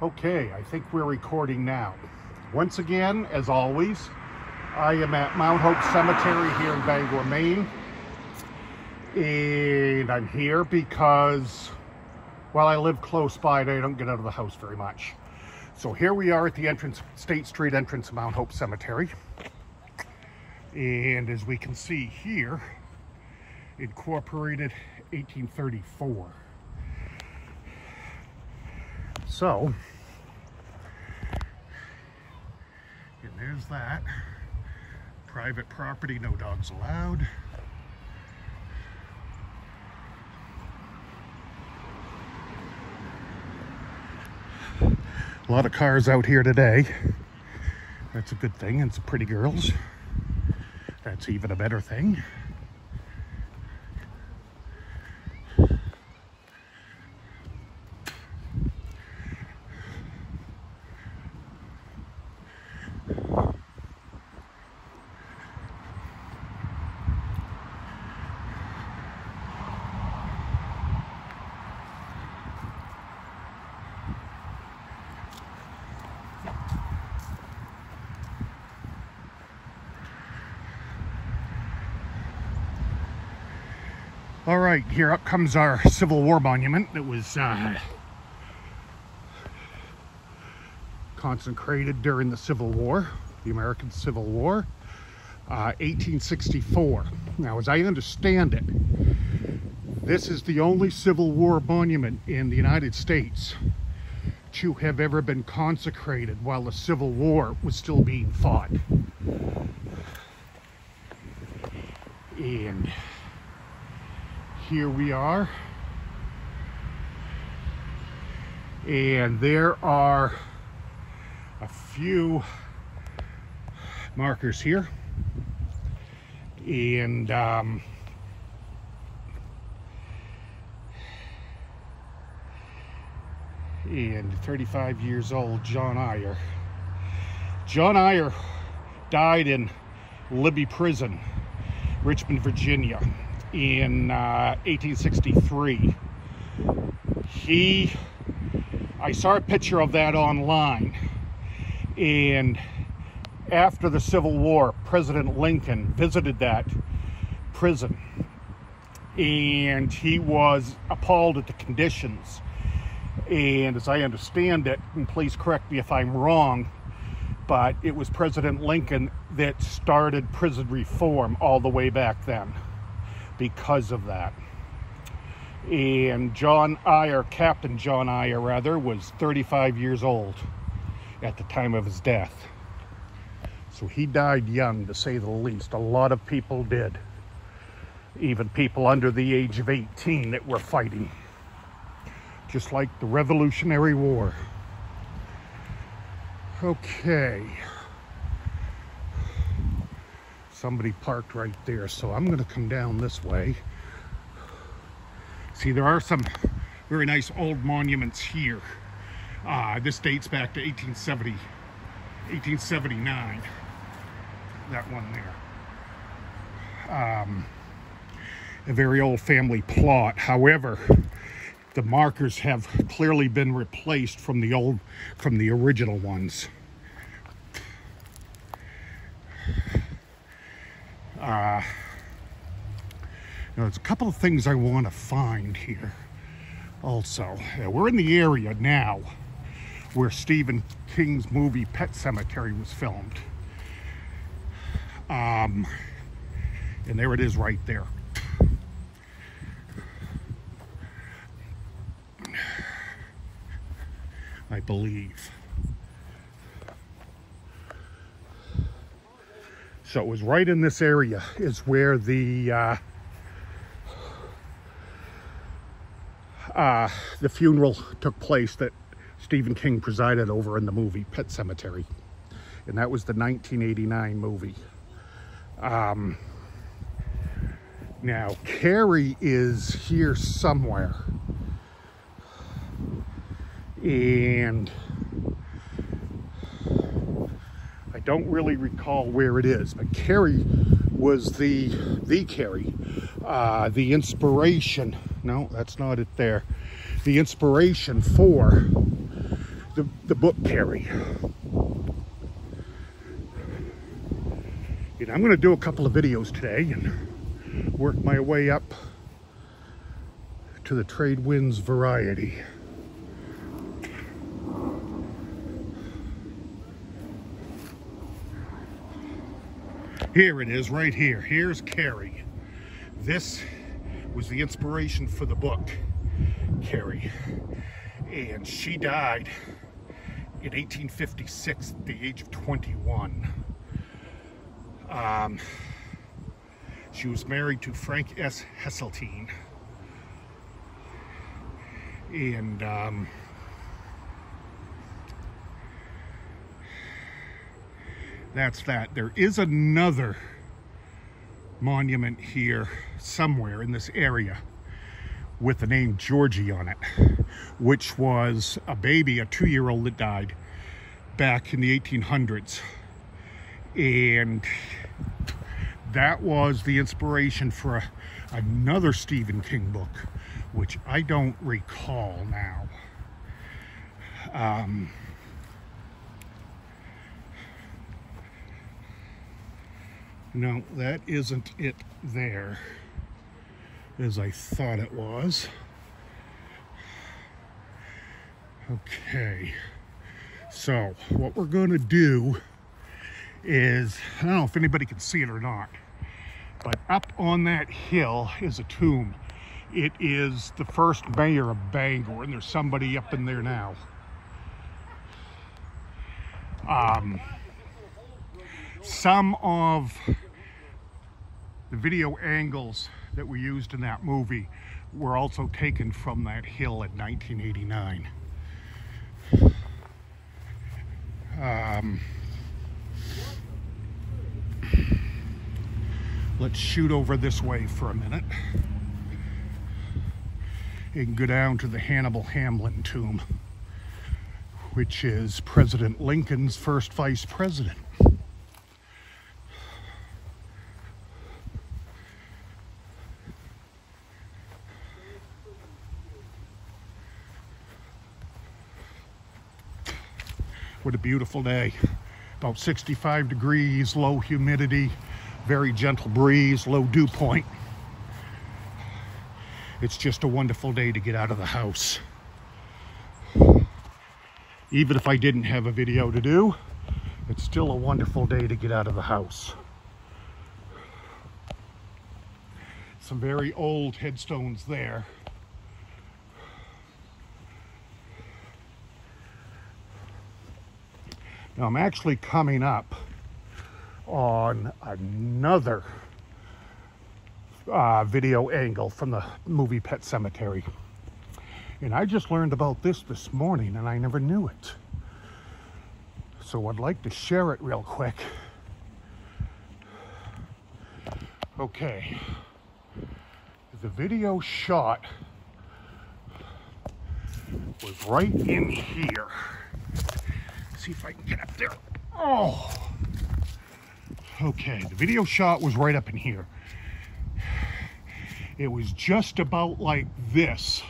Okay, I think we're recording now. Once again, as always, I am at Mount Hope Cemetery here in Bangor, Maine. And I'm here because, well, I live close by and I don't get out of the house very much. So here we are at the entrance, State Street entrance of Mount Hope Cemetery. And as we can see here, incorporated 1834. So, and there's that. Private property, no dogs allowed. A lot of cars out here today. That's a good thing, and some pretty girls. That's even a better thing. All right, here up comes our Civil War monument that was uh, consecrated during the Civil War, the American Civil War, uh, 1864. Now, as I understand it, this is the only Civil War monument in the United States to have ever been consecrated while the Civil War was still being fought. And here we are. And there are a few markers here. And um, and 35 years old, John Eyre. John Eyre died in Libby Prison, Richmond, Virginia in uh, 1863. He, I saw a picture of that online, and after the Civil War, President Lincoln visited that prison, and he was appalled at the conditions. And as I understand it, and please correct me if I'm wrong, but it was President Lincoln that started prison reform all the way back then because of that. And John Eyre, Captain John Eyre rather, was 35 years old at the time of his death. So he died young, to say the least. A lot of people did. Even people under the age of 18 that were fighting. Just like the Revolutionary War. Okay somebody parked right there. So I'm gonna come down this way. See there are some very nice old monuments here. Uh, this dates back to 1870 1879 that one there. Um, a very old family plot. However the markers have clearly been replaced from the old from the original ones uh, there's a couple of things I want to find here also. We're in the area now where Stephen King's movie Pet Sematary was filmed. Um, and there it is right there. I believe. So it was right in this area is where the uh, uh, the funeral took place that Stephen King presided over in the movie Pet Sematary. And that was the 1989 movie. Um, now, Carrie is here somewhere. And don't really recall where it is, but Carrie was the, the Carrie, uh, the inspiration, no, that's not it there, the inspiration for the, the book Carrie. And I'm going to do a couple of videos today and work my way up to the Trade Winds variety. Here it is, right here. Here's Carrie. This was the inspiration for the book, Carrie. And she died in 1856 at the age of 21. Um, she was married to Frank S. Heseltine. And um, that's that. There is another monument here somewhere in this area with the name Georgie on it, which was a baby, a two-year-old that died back in the 1800s. And that was the inspiration for a, another Stephen King book, which I don't recall now. Um, No, that isn't it there as I thought it was. Okay, so what we're going to do is, I don't know if anybody can see it or not, but up on that hill is a tomb. It is the first mayor of Bangor, and there's somebody up in there now. Um, some of the video angles that were used in that movie were also taken from that hill in 1989. Um, let's shoot over this way for a minute and go down to the Hannibal Hamlin tomb, which is President Lincoln's first vice president. What a beautiful day. About 65 degrees, low humidity, very gentle breeze, low dew point. It's just a wonderful day to get out of the house. Even if I didn't have a video to do, it's still a wonderful day to get out of the house. Some very old headstones there. Now I'm actually coming up on another uh, video angle from the movie Pet Sematary. And I just learned about this this morning and I never knew it. So I'd like to share it real quick. Okay. The video shot was right in here see if I can get up there. Oh, okay. The video shot was right up in here. It was just about like this.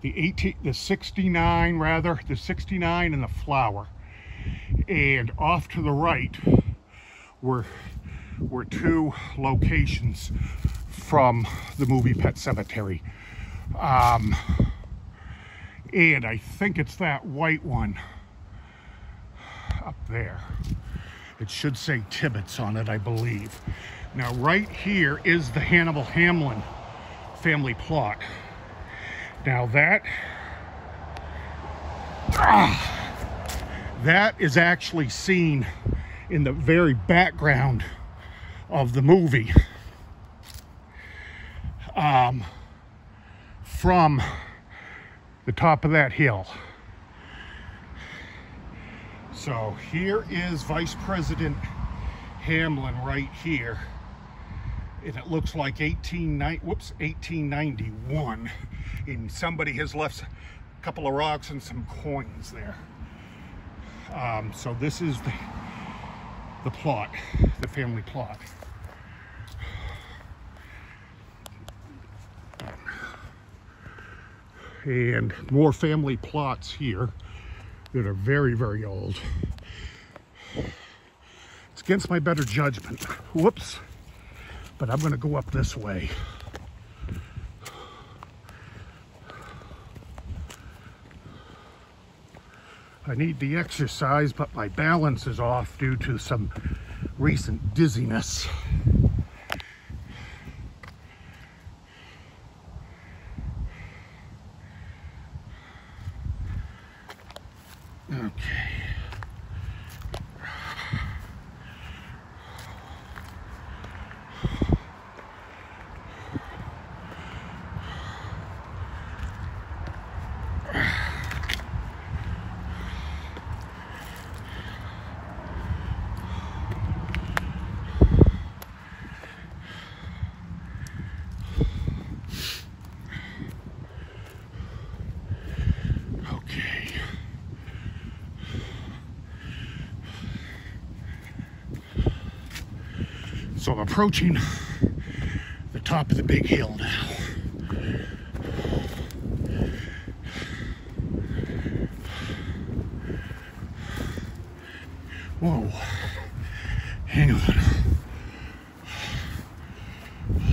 The 18, the 69 rather, the 69 and the flower. And off to the right were, were two locations from the movie Pet Sematary. Um, and I think it's that white one up there. It should say Tibbets on it, I believe. Now, right here is the Hannibal Hamlin family plot. Now that, ah, that is actually seen in the very background of the movie um, from the top of that hill. So here is Vice President Hamlin right here. And it looks like 18, whoops, 1891. And somebody has left a couple of rocks and some coins there. Um, so this is the, the plot, the family plot. And more family plots here that are very, very old. It's against my better judgment. Whoops. But I'm going to go up this way. I need the exercise, but my balance is off due to some recent dizziness. Okay. Okay. I'm approaching the top of the big hill now. Whoa. Hang on.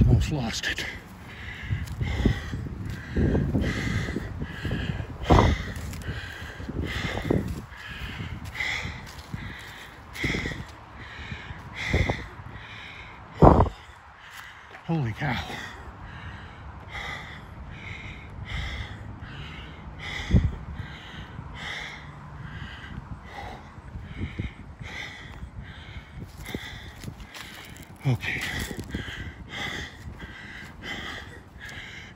Almost lost it. Cow. Okay.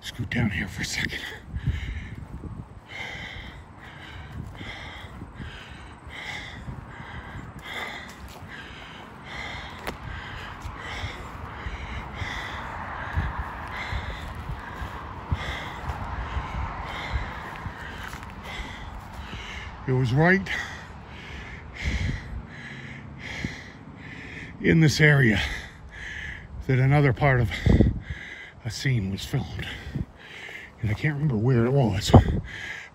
Scoot down here for a second. It was right in this area that another part of a scene was filmed. And I can't remember where it was,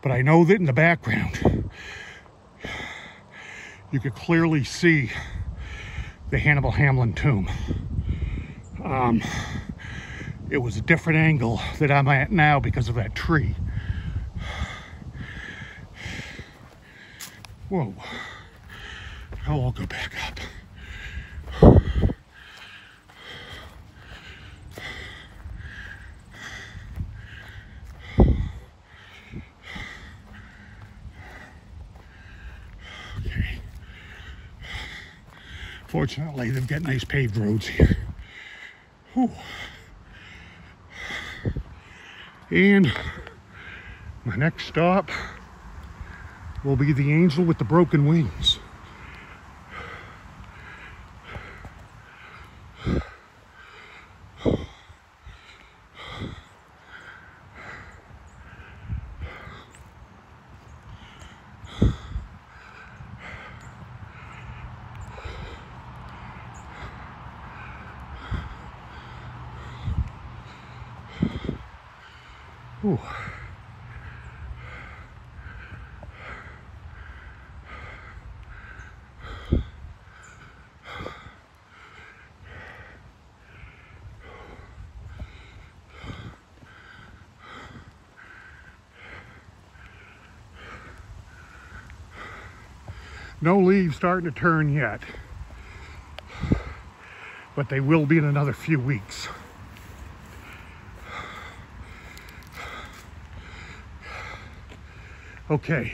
but I know that in the background you could clearly see the Hannibal Hamlin tomb. Um, it was a different angle that I'm at now because of that tree. Whoa. I'll go back up. Okay. Fortunately, they've got nice paved roads here. Whew. And my next stop will be the angel with the broken wings. Ooh. No leaves starting to turn yet, but they will be in another few weeks. Okay,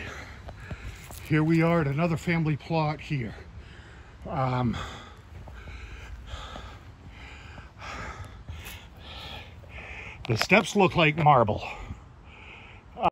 here we are at another family plot here. Um, the steps look like marble.